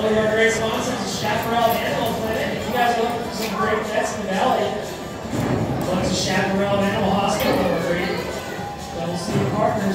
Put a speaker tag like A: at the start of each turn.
A: one of our great sponsors is Chaparral Animal Clinic. If you guys are looking for some great pets in the valley, look to Chaparral Animal Hospital over here. Double C partners.